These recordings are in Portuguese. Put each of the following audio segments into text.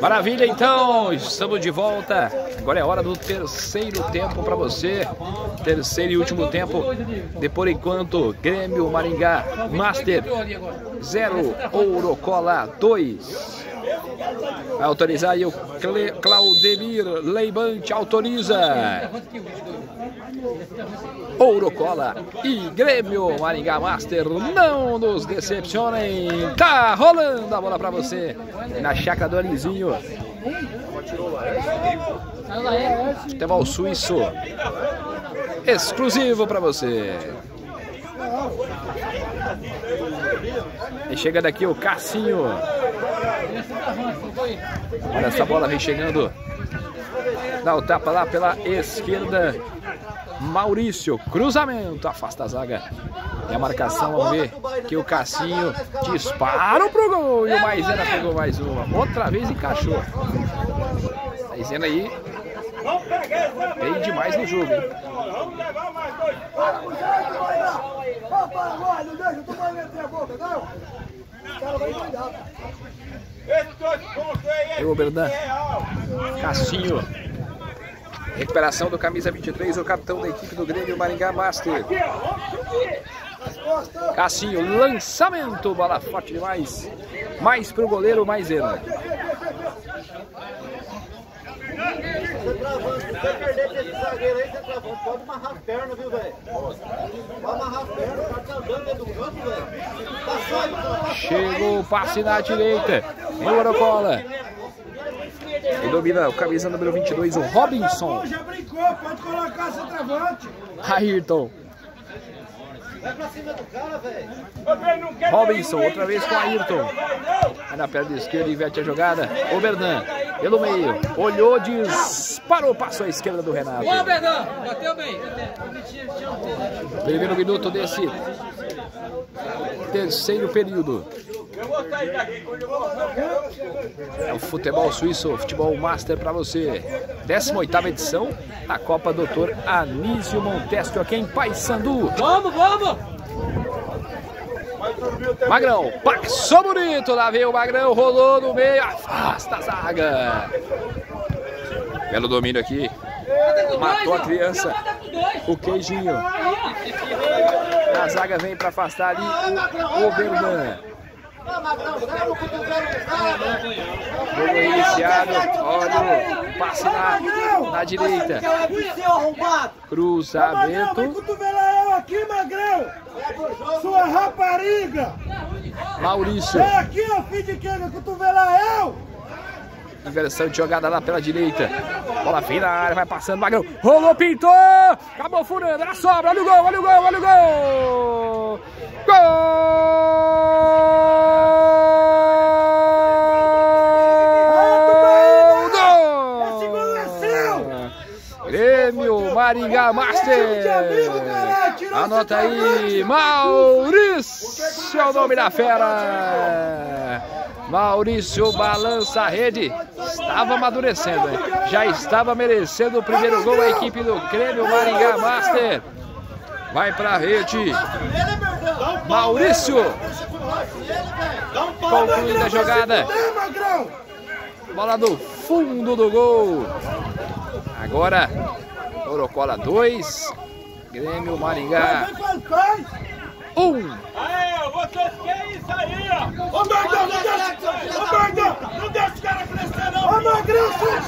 Maravilha, então, estamos de volta. Agora é hora do terceiro tempo para você. Terceiro e último tempo. De por enquanto, Grêmio Maringá Master 0, Ouro Cola 2. Vai autorizar aí o Claudemir Leibante autoriza. Ouro Cola e Grêmio Maringá Master não nos decepcionem. Tá rolando a bola para você na chácara do Alizinho. Futebol suíço exclusivo para você. E chega daqui o Cassinho. Olha essa bola vem chegando. Dá o tapa lá pela esquerda. Maurício, cruzamento, afasta a zaga. E a marcação, vamos ver que o Cassinho dispara pro gol. E o Maisena pegou mais uma. Outra vez encaixou. Maisena aí bem demais no jogo, hein? Dois. Não deixa, tu vai meter a boca, não. O cara vai cuidar. Aí o Berdan. Cassinho. Recuperação do camisa 23, o capitão da equipe do Grêmio Maringá Master. Cassinho, lançamento, bola forte demais. Mais pro goleiro, mais ele. Você perder esse zagueiro aí, centroavante, pode amarrar as pernas, viu, velho? Pode amarrar as pernas, tá andando dentro do campo, velho. Chegou o passe na direita. Em Orocola. E domina o camisa número 22, o Robinson. Já brincou, pode colocar centroavante. Ayrton. Vai pra cima do cara, velho. Robinson, outra vez com Ayrton. Vai na perna esquerda, inverte a jogada. O Berdan, pelo meio. Olhou, disparou, passou à esquerda do Renato. Boa, Berdan. Bateu bem. Primeiro minuto desse terceiro período. É o futebol suíço, futebol master para você. 18 edição da Copa Doutor Anísio Montesco aqui em Paysandu. Vamos, vamos! Magrão, passou bonito, lá veio o Magrão, rolou no meio, afasta a zaga. Belo domínio aqui, matou a criança, o queijinho. A zaga vem para afastar ali o Berdan. Jogo iniciado, olha o passe na, na direita. Cruzamento. Aqui, Magrão. Sua rapariga. Maurício. É aqui, ó, filho de quem? Cotovela eu. Inversão de jogada lá pela direita. Bola vem na área, vai passando, Magrão. Rolou, pintou. Acabou furando, era sobra. Olha o gol, olha o gol, olha o gol. Gol! Maringá Master. Anota aí, Maurício é o nome da fera. Maurício balança a rede. Estava amadurecendo, já estava merecendo o primeiro gol a equipe do Grêmio Maringá Master. Vai para a rede. Maurício. Concluindo a jogada. Bola do fundo do gol. Agora, Orocola 2. Grêmio Maringá 1. Um. Aê, vocês isso aí, ó. Ô, não deixa. Ô, não deixa o cara crescer, não. Ô, Magrão. Ô, cara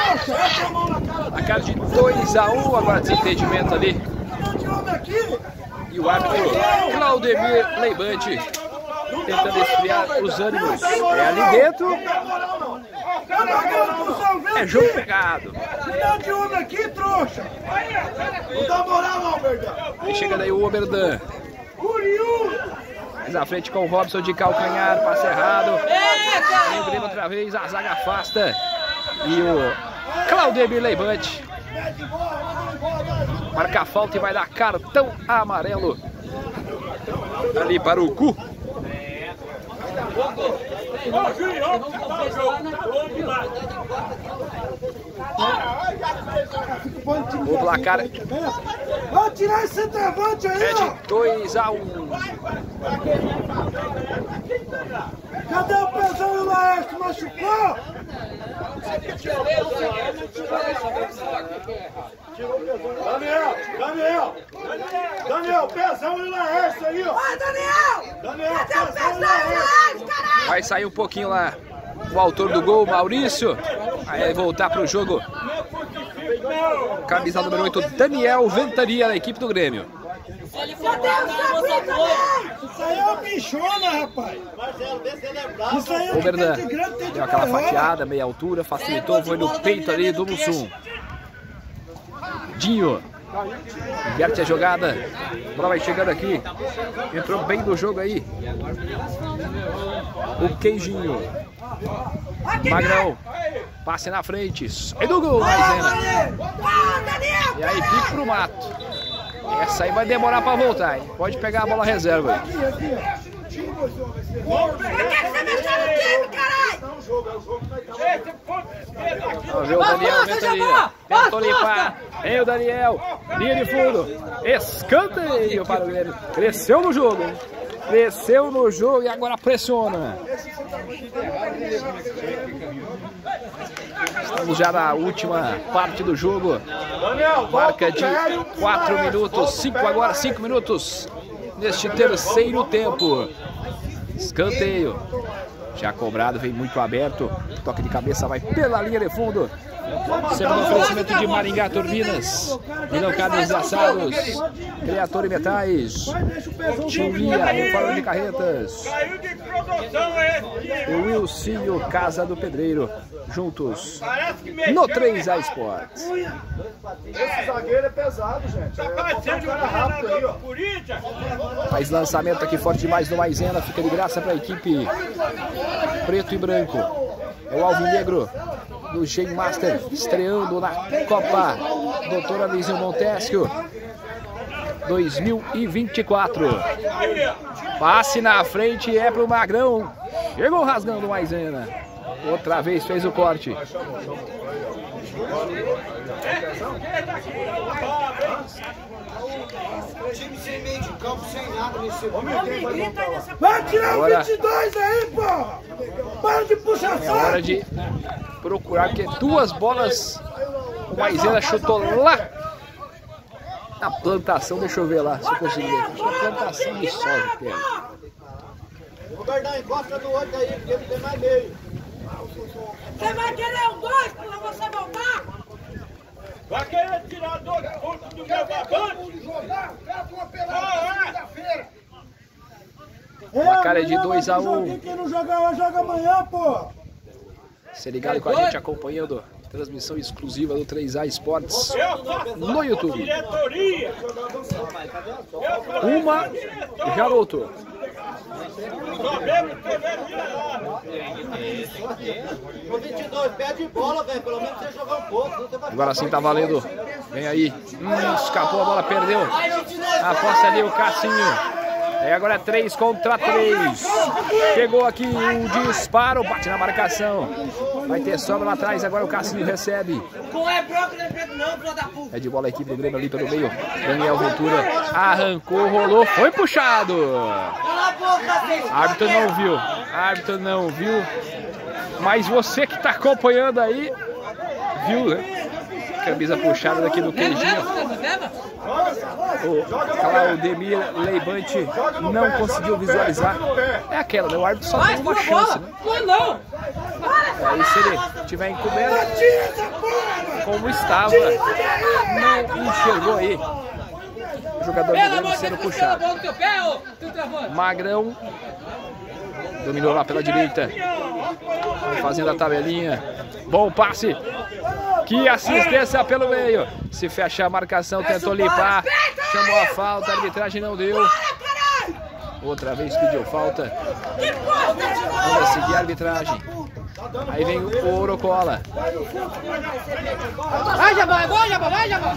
crescer, A cara de 2x1, um, agora desentendimento ali. E o árbitro Claudemir Leibante tentando esfriar os ânimos. É ali dentro. É jogo pegado. Não de homem aqui, trouxa. Não dá moral não, Berdan. Aí chega daí o Oberdan. Mais à frente com o Robson de calcanhar, passe errado. Vem o Grêmio outra vez, a zaga afasta. E o Claudemir Leibante marca a falta e vai dar cartão amarelo ali para o Cu. O placar Vai tirar esse centroavante aí, é ó. de 2 a 1 Cadê o pesão e o Laércio? Machucou? Daniel, Daniel, Daniel, pesão e o Laércio aí, ó. Ô, Daniel! Daniel, Cadê o pesão e Laércio. Vai sair um pouquinho lá o autor do gol, Maurício. Aí vai voltar pro jogo. Camisa número 8, Daniel Ventania, da equipe do Grêmio. O? Isso aí é uma bichona, rapaz. É. Isso aí é O de deu aquela fatiada, meia altura, facilitou, foi no peito ali do Mussum. Dinho. Inverte a jogada. A bola vai chegando aqui. Entrou bem no jogo aí. O Queijinho. Magrão. Passe na frente. Daniel! E aí fica pro mato. Essa aí vai demorar pra voltar, hein? Pode pegar a bola reserva. Por que você mexeu no time, caralho? Vamos ver o Daniel Ventania. Tentou limpar. Vem o Daniel. Linha de fundo. Escanteio para o Grêmio. Cresceu no jogo, hein? Cresceu no jogo e agora pressiona. Estamos já na última parte do jogo. Marca de Pério, 4 Laércio, minutos. volta o 5 Pério, agora, Laércio. 5 minutos. Neste terceiro tempo. Escanteio. Já cobrado, vem muito aberto. Toque de cabeça vai pela linha de fundo. Segundo oferecimento de Maringá Turbinas. E Assados. Criator e Metais. Chulinha, Reforma de Carretas. O Wilcinho Casa do Pedreiro. Juntos no 3A Esportes. Esse zagueiro é pesado, gente. Tá É, parecendo um treinador do Corinthians. Faz lançamento aqui forte demais no Maisena. Fica de graça para a equipe preto e branco. É o Alvinegro do Game Master estreando na Copa Doutor Anisinho Montesquio 2024. Aí, ó. Passe na frente é pro Magrão. Chegou rasgando o Maisena. Outra vez fez o corte. Time sem meio de campo, sem nada nesse Vai tirar o Agora- 22 aí, pô! Para de puxar É hora saco! de procurar, porque duas bolas o Maisena chutou lá na plantação. Deixa eu ver lá se eu conseguir. Acho que é plantação de soja. que é. O Bernão encosta no outro aí, porque ele tem mais meio. Você vai querer um dois pra você voltar? Vai querer tirar dois pontos do meu babante? Placar é de 2 a 1. um. Quem não joga hoje, joga amanhã, pô! Se ligado com a gente acompanhando a transmissão exclusiva do 3A Esportes no YouTube. diretoria. Uma já voltou. Só mesmo que eu vejo lá. O 22, pede bola, velho. Pelo menos você um pouco. Agora sim tá valendo. Vem aí. Hum, escapou a bola, perdeu. Aposta ali o Cassinho. E agora é 3 contra 3. Chegou aqui o disparo, bate na marcação. Vai ter sobra lá atrás, agora o Cassinho recebe. É. É de bola a equipe do Grêmio ali pelo meio. Daniel Ventura arrancou, rolou, foi puxado. Filho. Árbitro não viu. Árbitro não viu. Mas você que tá acompanhando aí, viu, né? Camisa puxada daqui do queijinho. O Claudemir Leibante não conseguiu visualizar. É aquela, né? O árbitro só tem uma chance, né? Não, não. Aí se ele tiver encoberto, como estava, não enxergou aí. Jogador do sendo Deus, puxado. pé, ô. Magrão dominou lá pela direita, fazendo a tabelinha. Bom passe. Que assistência pelo meio. Se fecha a marcação, tentou limpar. Chamou a falta, a arbitragem não deu. Outra vez pediu falta. Vamos seguir a arbitragem. Aí vem o Orocola. Vai, Jabá, é vai, Jabá, vai, Jabá.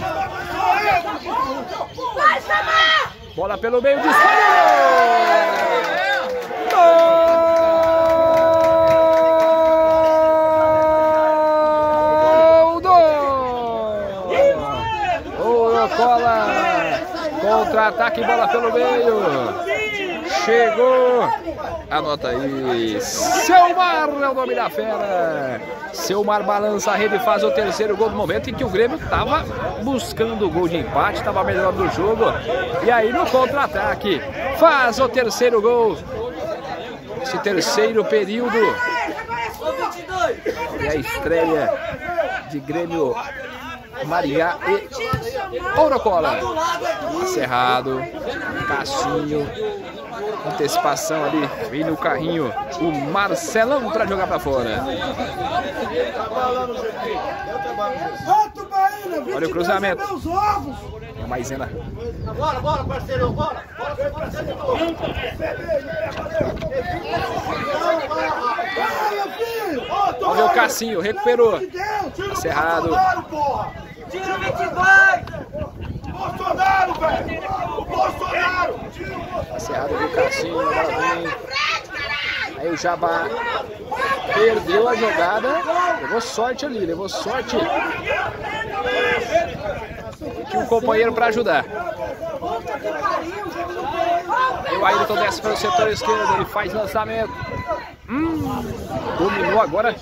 Vai, Jabá! Bola pelo meio, disparou. Gol! Cola! Contra-ataque, bola pelo meio! Chegou. Anota aí. Selmar é o nome da fera. Selmar balança a rede e faz o terceiro gol do momento em que o Grêmio estava buscando o gol de empate, estava melhor do jogo. E aí no contra-ataque faz o terceiro gol. Esse terceiro período. E a estreia de Grêmio Maria e Ourocola. Cerrado, Cassinho, antecipação ali, vem no carrinho o Marcelão para jogar para fora. Olha o cruzamento. É a Maisena. Bora, bora, parceiro, bora. Bora, parceiro. Olha o Cassinho, recuperou. Cerrado. Tira 22! Bolsonaro, velho! O Bolsonaro! Cerrado do Cassinho, agora vem. Aí o Jabá perdeu a jogada. Levou sorte ali, levou sorte. Tinha um companheiro para ajudar. Aí o Ayrton desce para o setor esquerdo, ele faz lançamento. Hum, dominou agora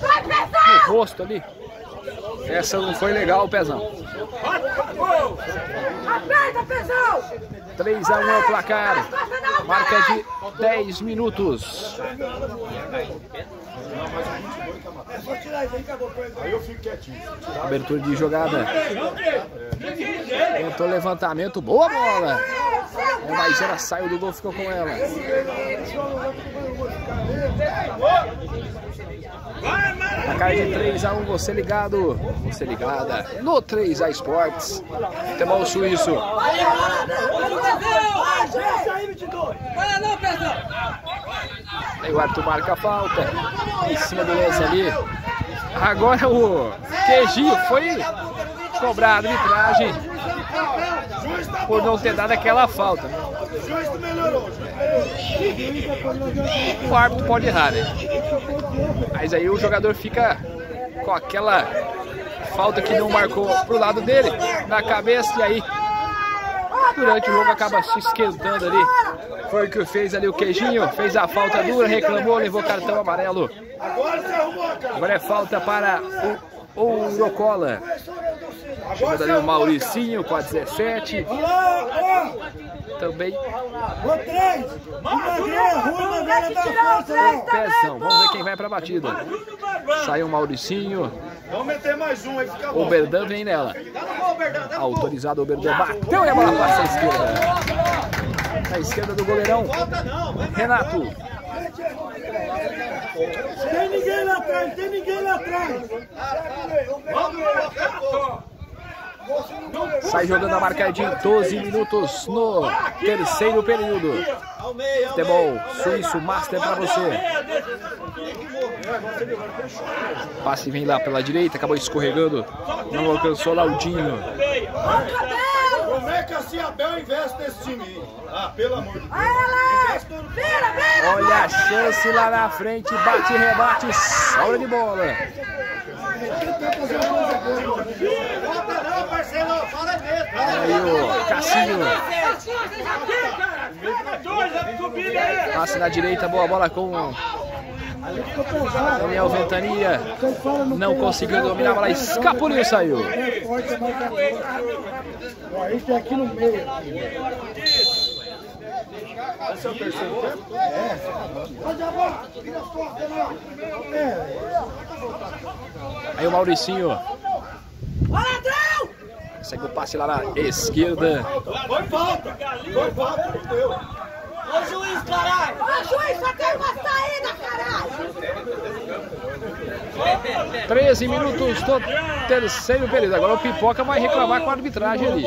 no rosto ali. Essa não foi legal, Pezão. Aperta, pesão! 3 a 1 é o placar. Marca de 10 minutos. Aí eu fico quietinho. Abertura de jogada. Tentou levantamento. Boa bola. O Maisena saiu do gol, ficou com ela. Na cara de 3 a 1 você ligado. Você ligada no 3 a Esportes. Futebol suíço. Aí o Arthur marca a falta. Em cima do lance ali. Agora o Queijinho foi cobrar a arbitragem por não ter dado aquela falta. O árbitro pode errar, né? Mas aí o jogador fica com aquela falta que não marcou pro lado dele, na cabeça, e aí durante o jogo acaba se esquentando ali. Foi o que fez ali o Queijinho, fez a falta dura, reclamou, levou cartão amarelo. Agora é falta para o Ourocola. Chegando ali o Mauricinho com a 17. Também Ô, três! Uma grana ruim, uma grana da força, o Pezão. Vamos ver quem vai pra batida. Saiu o Mauricinho. Vamos meter mais um aí, fica bom. O Berdan vem nela. Autorizado o Berdan. Bateu e a bola passa à esquerda. Na esquerda do goleirão. Renato. Tem ninguém lá atrás, tem ninguém lá atrás! Sai jogando a marca de 12 minutos no terceiro período. Futebol suíço master pra você. Passe vem lá pela direita, acabou escorregando. Não alcançou Laudinho. Como é que a Ciabel investe nesse time? Ah, pelo amor de Deus. Olha a chance lá na frente, bate e rebate, sobra de bola. Volta não, parceiro. Fala mesmo. Aí o Cassinho Dois, a subida aí. passe na direita, boa bola com Daniel Ventania. Não conseguiu dominar, bola escapuliu e saiu. Isso é aqui no meio. Esse é o terceiro tempo? Olha a bola! Vira as costas lá! Aí o Mauricinho Ó, ladrão! Segue o passe lá na esquerda. Foi falta. Foi falta, não deu. Ô juiz, caralho! Ô juiz, só tem uma saída, caralho! 13 minutos do terceiro período. Agora o Pipoca vai reclamar com a arbitragem ali.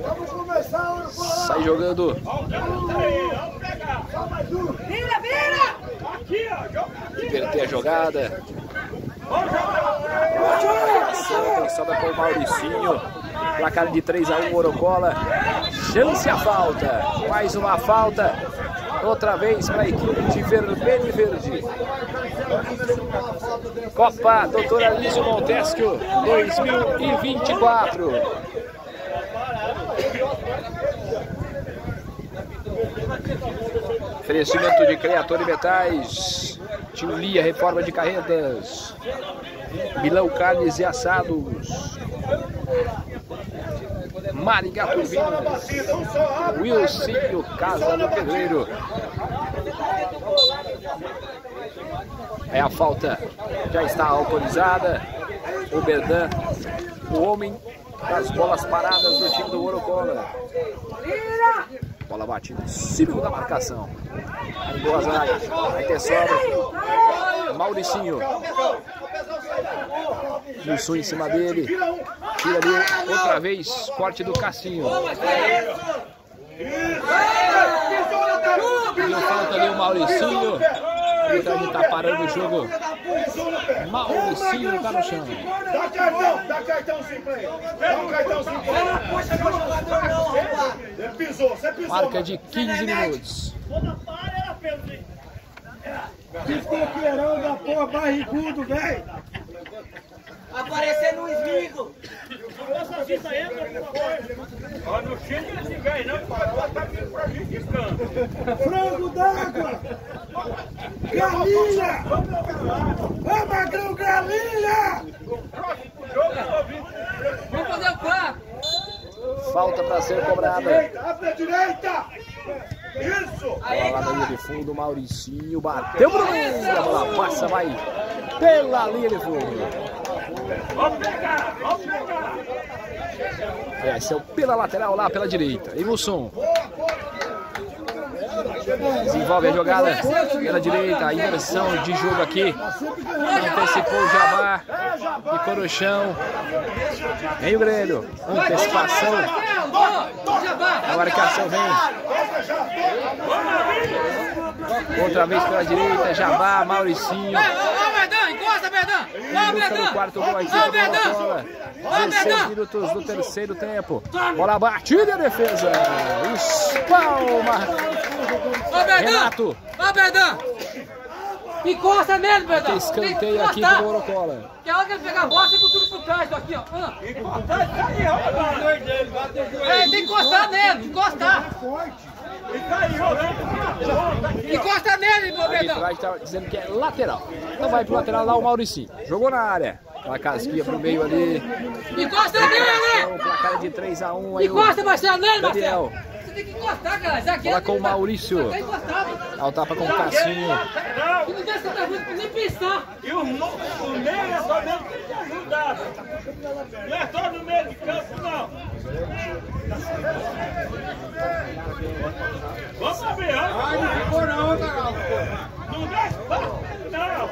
Vamos começar, olha Sai jogando Vira, vira! inverter a jogada. Sobra com o Mauricinho. Placar de 3 a 1 Orocola. Chance a falta. Mais uma falta. Outra vez para a equipe de vermelho e verde. Copa Doutora Lício Montesquio 2024. Oferecimento de Criator e Metais. Tio Lia, reforma de carretas. Milão Carnes e Assados. Maringá Turbinas. Wilson Casa do Pedreiro. É a falta, já está autorizada. O Berdan, o homem das bolas paradas do time do Morocola. Bola batida em cima da marcação. Aí boa zaga, vai ter sobra. Mauricinho. Mussum em cima dele. Tira ali outra vez, corte do Cassinho. Deu falta ali o Mauricinho. Tá, tá parando o jogo. Mauricinho tá no chão. Dá cartão, dá cartão sim pra ele. Dá um cartão sim pra ele. Ele pisou, você pisou. Marca de 15 minutos. Que coqueirão da porra, barrigudo, velho. Aparecendo um esmigo. Ó, não chega esse velho não, botar aqui pra gente descanso. Frango d'água. Galinha. Ô, magrão, galinha. Vamos fazer o quarto. Falta para ser cobrada. Abre a direita. Isso. Bola lá na linha de fundo, Mauricinho bateu pro meio. A bola passa, vai pela linha de fundo. É, esse é o pela lateral lá pela direita. Evilson. Desenvolve a jogada pela direita, a inversão de jogo aqui. Antecipou o Jabá e Corochão. Vem o Grêmio. Antecipação. A marcação vem. Outra vez pela direita, Jabá, Mauricinho. Ô, Verdão, Verdão. quarto gol aqui do Verdão. Bola. Ô, 16 Verdão. minutos do terceiro tempo. Bola batida e defesa. Espalma. Renato. Ô, Verdão. Encosta nele, Verdão. Escanteio aqui do Morocola. Que a hora que ele pegar a bola, você tudo por trás, aqui, ó. Ah. É, tem que encostar nele, encostar. Encosta nele, meu A Verdão. arbitragem está dizendo que é lateral. Então vai pro lateral lá o Mauricinho. Jogou na área. Aquela casquinha pro meio ali. Encosta nele. Então, placar de 3x1 aí. Encosta, Marcelo, nele. Marcelo. Tem que encostar, cara. Zagueiro. Com o Maurício. Tá encostado. Dá o tapa com o Cassinho. E não deixa essa rua nem pensar. E o, meio é só mesmo que te ajudar. Não é só no meio de campo, não. Vamos ver, vamos. Não dá espaço, não.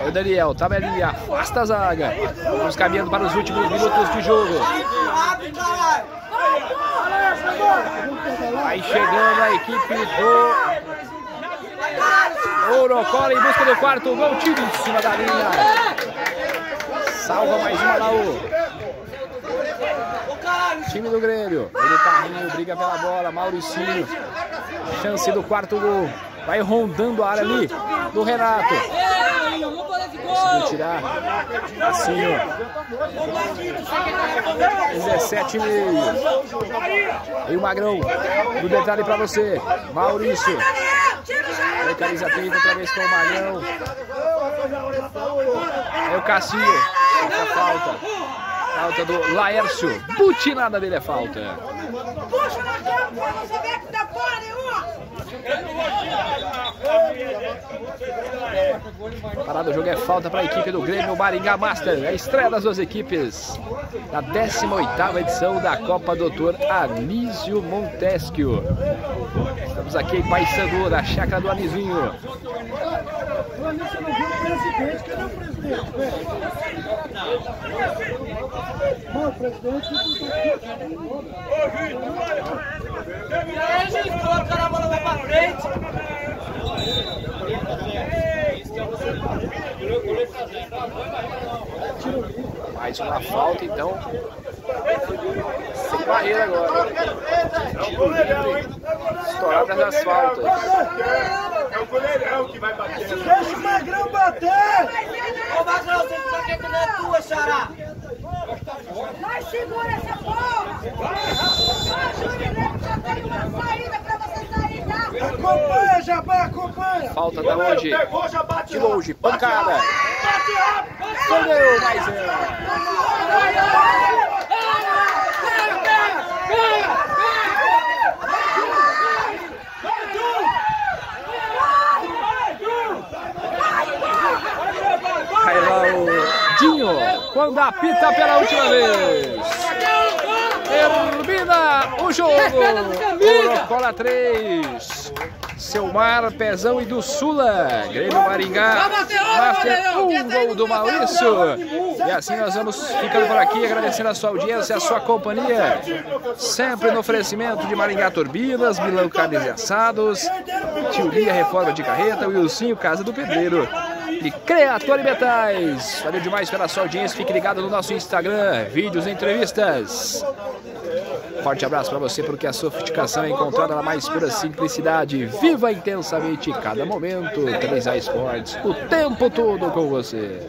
É o Daniel, tabelinha, afasta a zaga. Vamos caminhando para os últimos minutos de jogo. Vai chegando a equipe do Ourocola em busca do quarto gol. Tiro em cima da linha. Salva mais uma Laú. Time do Grêmio. Ele carrinho, briga pela bola. Mauricinho. Chance do quarto gol. Vai rondando a área ali do Renato. Gol. tirar. Assim, ó. 17 e o Magrão. Do detalhe pra você. Maurício. Aí camisa 30 outra vez com o Magrão. É o Cassinho. Essa falta. Falta do Laércio. Butinada dele é falta. Puxa na cama você ver que dá porra nenhuma! Parado o jogo é falta para a equipe do Grêmio Maringá Master. É a estreia das duas equipes na 18ª edição da Copa Doutor Anísio Montesquio. Estamos aqui em Paysandu, da chácara do Anizinho. É a bola frente. Mais uma falta, então. Sem barreira agora. Tiro livre. Das faltas. É o goleirão que vai bater. Deixa o Magrão bater! Ô, Magrão, você fica quieto, não é tua, xará. Vai, segura essa porra! Vai, Júnior, já tem uma saída pra você sair, tá? Acompanha, Jabá, acompanha! Falta da onde? Pegou, já bate De longe, pancada. Perdeu, mais um. Aí lá o Dinho, quando apita pela última vez. Termina o jogo. Corocola 3. Selmar, Pezão e do Sula. Grêmio Maringá. Master 1, um gol do Maurício. E assim nós vamos ficando por aqui, agradecendo a sua audiência a sua companhia. Sempre no oferecimento de Maringá Turbinas, Milão Carnes e Assados, Tio Lia Reforma de Carreta, Wilsinho Casa do Pedreiro e Creator Metais. Valeu demais pela sua audiência. Fique ligado no nosso Instagram, vídeos e entrevistas. Forte abraço para você, porque a sofisticação é encontrada na mais pura simplicidade. Viva intensamente cada momento. 3A Esportes, o tempo todo com você.